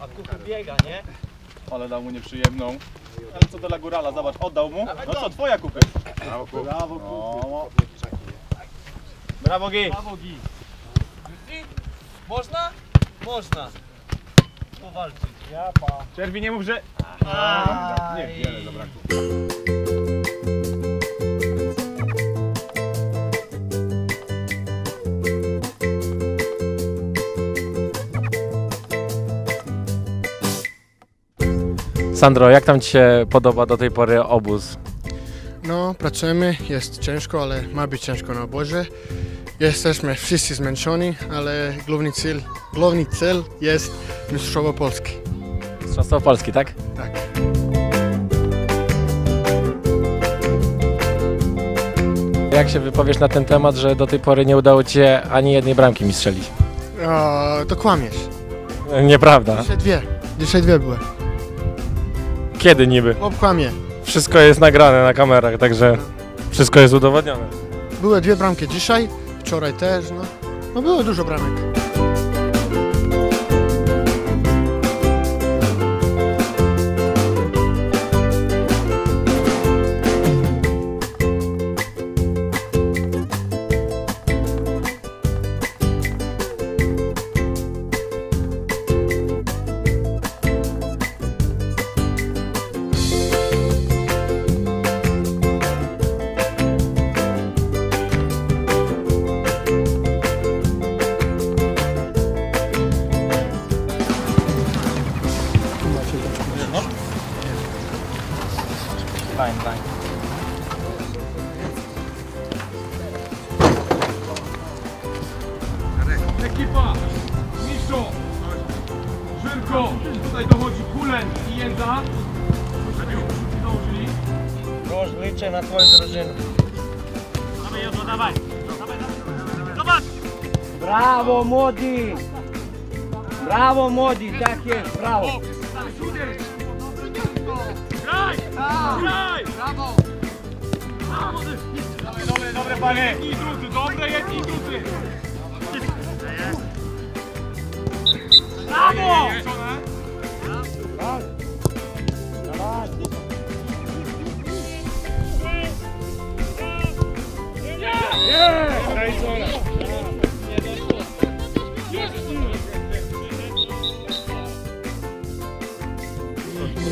A kuku biega, nie? Ale dał mu nieprzyjemną. Ale co do Lagurala, zobacz, oddał mu. No co, twoja kupy. Brawo, Brawo, Brawo, Gi. Brawo, Gi. Można? Można. Powalczyć. Czerwi nie mów, że... Aj. Niewiele zabrakło. Sandro, jak tam Ci się podoba do tej pory obóz? No, pracujemy, jest ciężko, ale ma być ciężko na obozie. Jesteśmy wszyscy zmęczeni, ale główny cel, główny cel jest Mistrzowo Polski. Mistrzostwo Polski, tak? Tak. Jak się wypowiesz na ten temat, że do tej pory nie udało Ci się ani jednej bramki mi strzelić? O, to kłamiesz. Nieprawda. Dzisiaj dwie. Dzisiaj dwie były. Kiedy niby? Chłop kłamie. Wszystko jest nagrane na kamerach, także wszystko jest udowodnione. Były dwie bramki dzisiaj, wczoraj też, no. No było dużo bramek. Fajnie, fajnie. Ekipa! Miszo! Żyrko! Tutaj dochodzi Kulen i Jędza. Roż, liczę na twoją drużynę. Bravo Modi! Bravo Modi, tak jest, brawo! Graj! Graj! Brawo! Dobre, dobre, dobre panie! Jedni i drudzy, dobre jedni i drudzy! Brawo!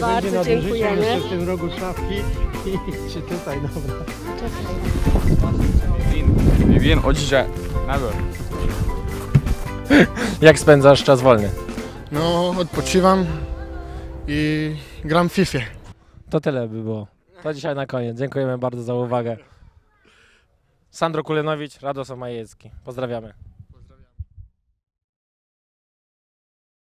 Bardzo dziękujemy. w tym rogu szafki i się tutaj, dobra. Vivien, odjíždě. Nebyl. Jak spędzasz czas wolny? No, odpoczywam i gram w FIFA. To tyle by było. To dzisiaj na koniec. Dziękujemy bardzo za uwagę. Sandro Kulenowicz, Radosław Majecki. Pozdrawiamy.